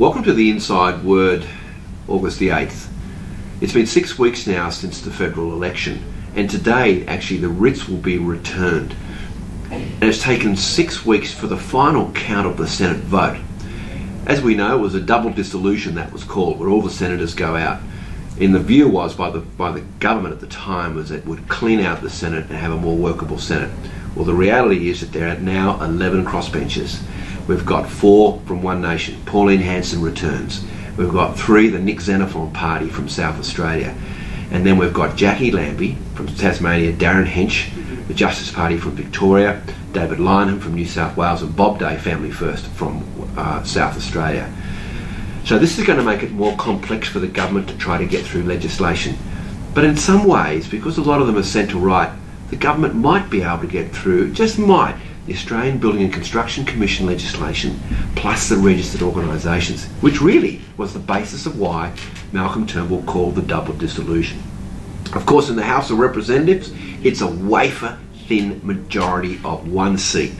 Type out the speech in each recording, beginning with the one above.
Welcome to the Inside Word, August the 8th. It's been six weeks now since the federal election, and today, actually, the writs will be returned. And it's taken six weeks for the final count of the Senate vote. As we know, it was a double dissolution that was called, where all the senators go out. And the view was by the by the government at the time was that it would clean out the Senate and have a more workable Senate. Well, the reality is that there are now 11 crossbenchers. We've got four from One Nation. Pauline Hanson returns. We've got three, the Nick Xenophon Party from South Australia. And then we've got Jacqui Lambie from Tasmania, Derryn Hinch, the Justice Party from Victoria, David Leyonhjelm from New South Wales, and Bob Day, Family First from uh, South Australia. So this is going to make it more complex for the government to try to get through legislation. But in some ways, because a lot of them are centre right, the government might be able to get through, just might, the Australian Building and Construction Commission legislation plus the registered organisations, which really was the basis of why Malcolm Turnbull called the double dissolution. Of course, in the House of Representatives, it's a wafer thin majority of one seat.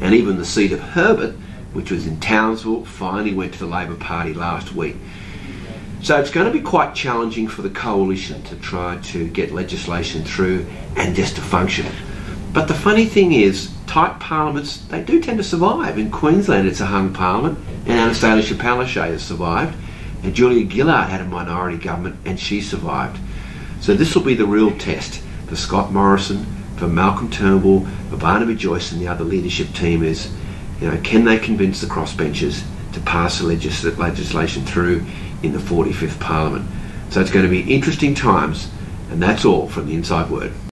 And even the seat of Herbert, which was in Townsville, finally went to the Labor Party last week. So it's going to be quite challenging for the coalition to try to get legislation through and just to function. But the funny thing is, tight parliaments, they do tend to survive. In Queensland, it's a hung parliament, and Annastacia Palaszczuk has survived, and Julia Gillard had a minority government, and she survived. So this will be the real test for Scott Morrison, for Malcolm Turnbull, for Barnaby Joyce, and the other leadership team is, you know, can they convince the crossbenchers to pass the legis- legislation through in the 45th Parliament? So it's going to be interesting times, and that's all from the Inside Word.